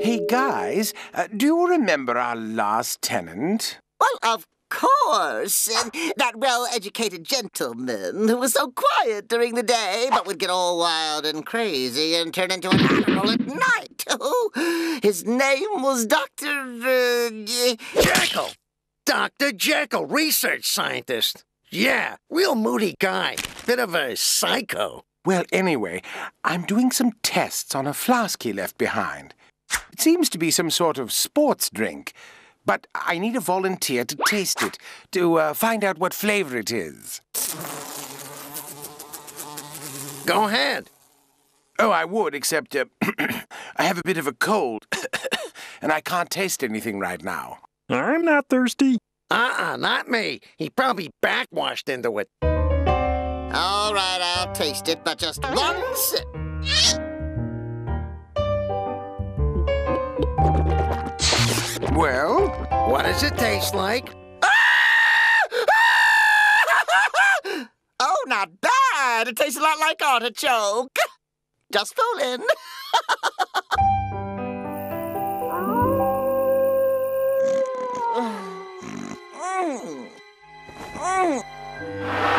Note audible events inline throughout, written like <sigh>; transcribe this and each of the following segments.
hey, guys, uh, do you remember our last tenant? Well, of course. Uh, that well-educated gentleman who was so quiet during the day but would get all wild and crazy and turn into an animal at night. <laughs> Oh, his name was Dr. Uh, Jekyll. Dr. Jekyll, research scientist. Yeah, real moody guy. Bit of a psycho. Well, anyway, I'm doing some tests on a flask he left behind. It seems to be some sort of sports drink, but I need a volunteer to taste it, to uh, find out what flavor it is. Go ahead. Oh, I would, except uh, <clears throat> I have a bit of a cold, <coughs> and I can't taste anything right now. I'm not thirsty. Uh-uh, not me. He probably backwashed into it. All right, I'll taste it, but just one sip. Well, What does it taste like? <laughs> oh, not bad. It tastes a lot like artichoke. Just pull <laughs> in.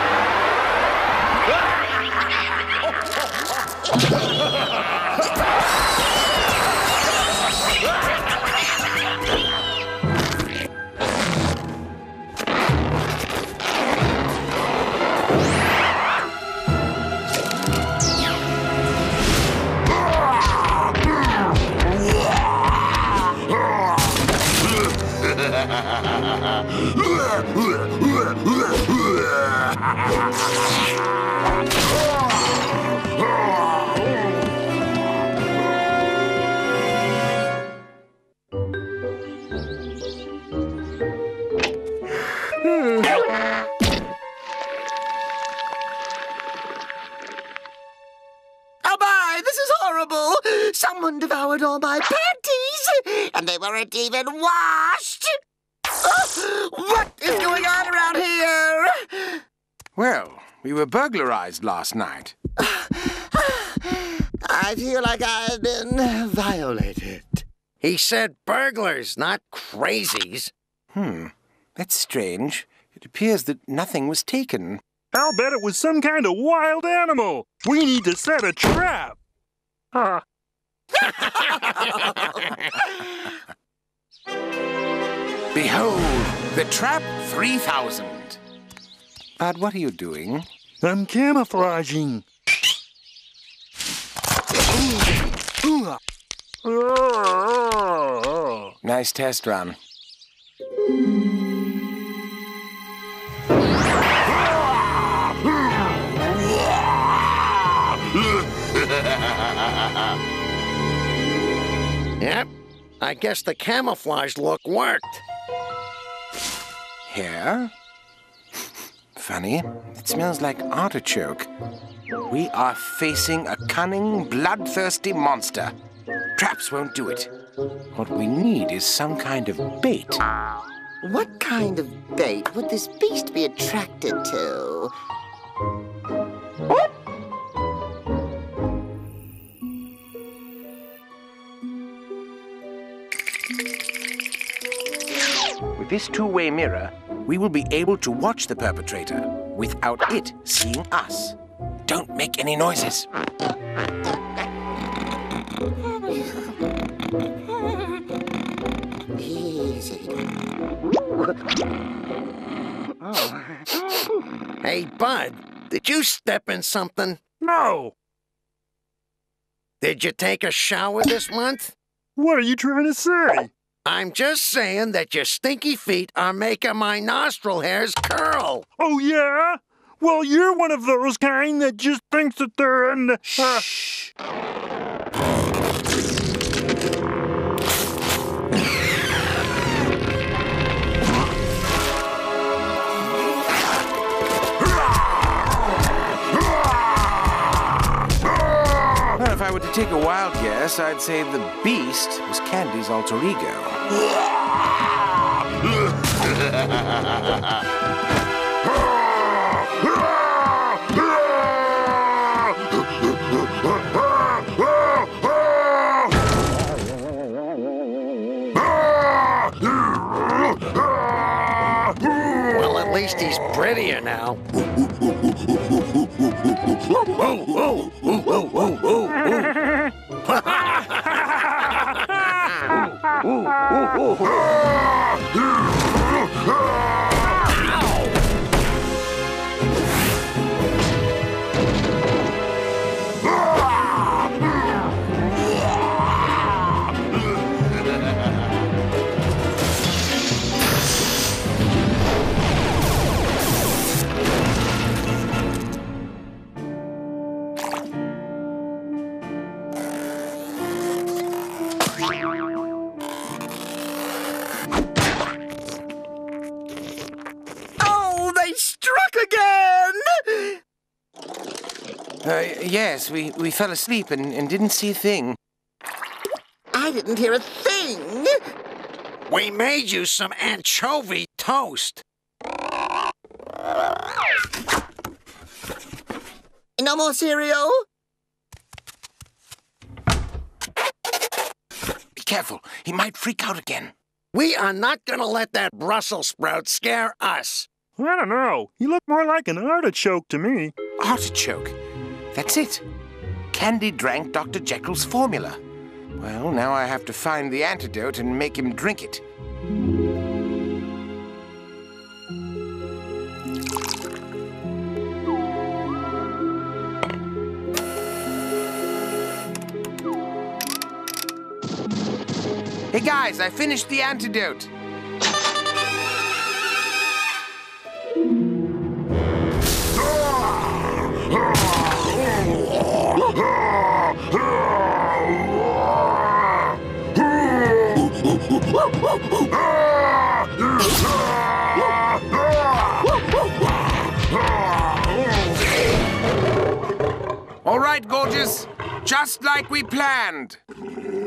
Someone devoured all my panties, and they weren't even washed! What is going on around here? well, we were burglarized last night. <sighs> I feel like I've been violated. He said burglars, not crazies. Hmm, that's strange. It appears that nothing was taken. I'll bet it was some kind of wild animal. We need to set a trap. Huh. <laughs> Behold, the Trap 3000. Bud, what are you doing? I'm camouflaging. Nice test run. Yep. I guess the camouflage look worked. Hair? <laughs> Funny, it smells like artichoke. We are facing a cunning, bloodthirsty monster. Traps won't do it. What we need is some kind of bait. What kind of bait would this beast be attracted to? With this two-way mirror, we will be able to watch the perpetrator without it seeing us. Don't make any noises. Easy. Oh. Hey, Bud, did you step in something? No. Did you take a shower this month? What are you trying to say? I'm just saying that your stinky feet are making my nostril hairs curl. Oh, yeah? Well, you're one of those kind that just thinks that they're in. the... Uh, However, if I were to take a wild guess, I'd say the Beast was Candy's alter ego. Well, at least he's prettier now. Oh, struck again! Uh, yes, we, we fell asleep and, and didn't see a thing. I didn't hear a thing. We made you some anchovy toast. No more cereal? Be careful, he might freak out again. We are not gonna let that Brussels sprout scare us. I don't know. You look more like an artichoke to me. Artichoke. That's it. Candy drank Dr. Jekyll's formula. Well, now I have to find the antidote and make him drink it. Hey guys, I finished the antidote. Just like we planned.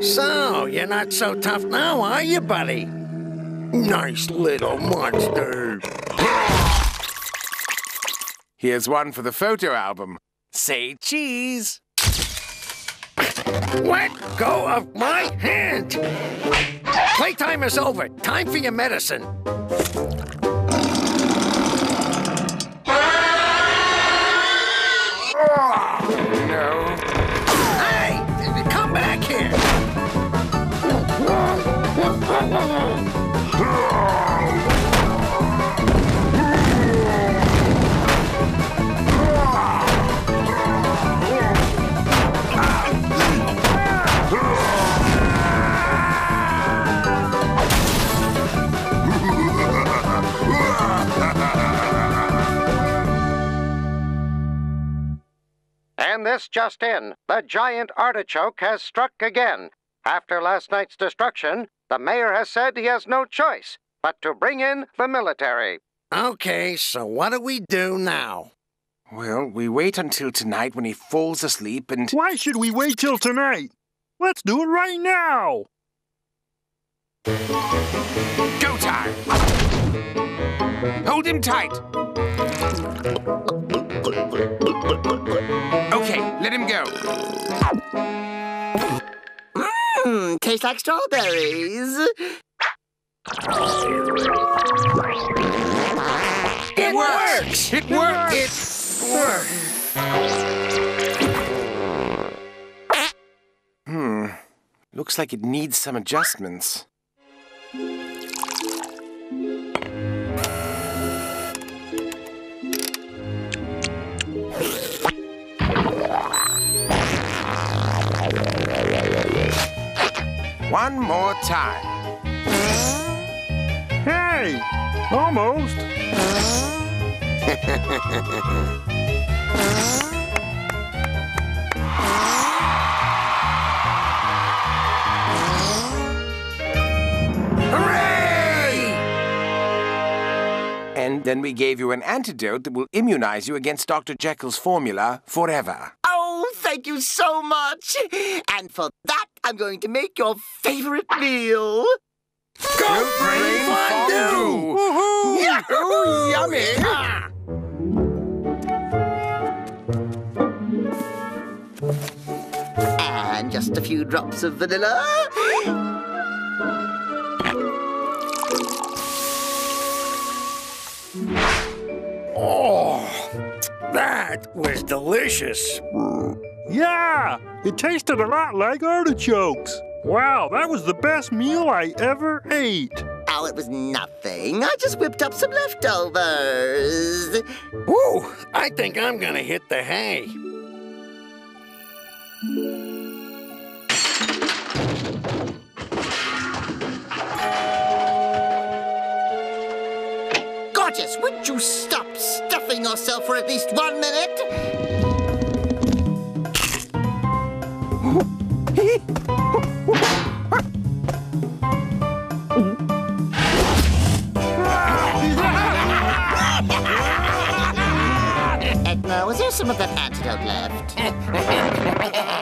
So, you're not so tough now, are you, buddy? Nice little monster. Here's one for the photo album. Say cheese. Let go of my hand! Playtime is over. Time for your medicine. This just in the giant artichoke has struck again. After last night's destruction, the mayor has said he has no choice but to bring in the military. Okay, so what do we do now? Well, we wait until tonight when he falls asleep and. Why should we wait till tonight? Let's do it right now. Go time! Hold him tight! Okay, let him go. Mmm, tastes like strawberries. It works! It works! It works! Hmm. Looks like it needs some adjustments. One more time. Hey, almost. Hooray! And then we gave you an antidote that will immunize you against Dr. Jekyll's formula forever. Oh, thank you so much. And for that, I'm going to make your favorite meal. Go brain fondue! Woohoo! Yahoo! yummy! Ah! And just a few drops of vanilla. That was delicious. Yeah, it tasted a lot like artichokes. Wow, that was the best meal I ever ate. Oh, it was nothing. I just whipped up some leftovers. Woo! I think I'm gonna hit the hay. Gorgious, would you stop stuffing yourself for at least one minute? Etno, was there some of that antidote left?